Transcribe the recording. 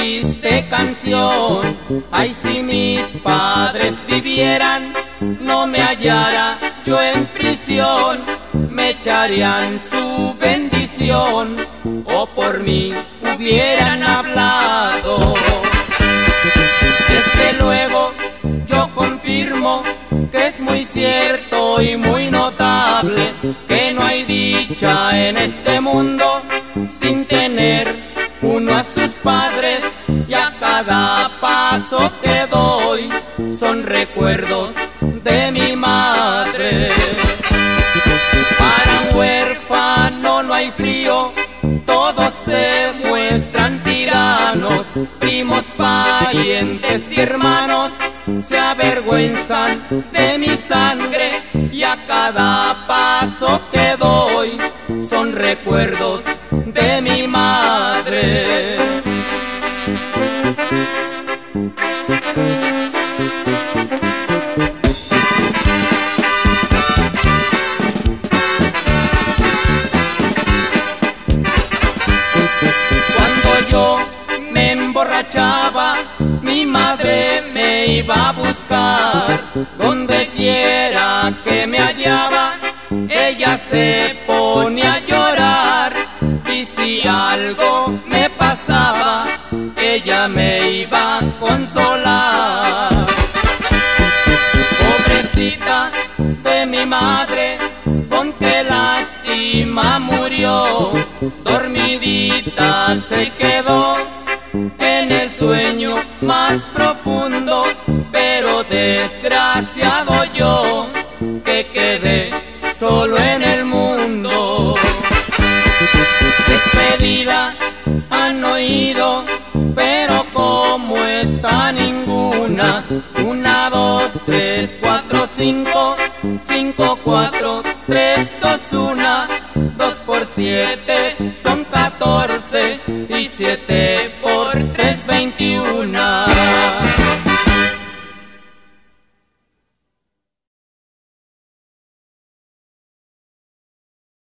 triste canción. Ay, si mis padres vivieran, no me hallara yo en prisión, me echarían su bendición o por mí hubieran hablado. Desde luego yo confirmo que es muy cierto y muy notable que no hay dicha en este mundo sin tener uno a sus padres paso que doy son recuerdos de mi madre. Para un huérfano no hay frío, todos se muestran tiranos, primos, parientes y hermanos se avergüenzan de mi sangre y a cada paso que doy son recuerdos de mi madre. Mi madre me iba a buscar. Donde quiera que me hallaba, ella se ponía a llorar. Y si algo me pasaba, ella me iba a consolar. Lástima murió, dormidita se quedó en el sueño más profundo, pero desgraciado yo que quedé solo en el mundo. Despedida han oído, pero como está ninguna, una, dos, tres, cuatro, cinco, cinco, cuatro, tres, dos, una, dos por siete son catorce y siete por tres, veintiuno.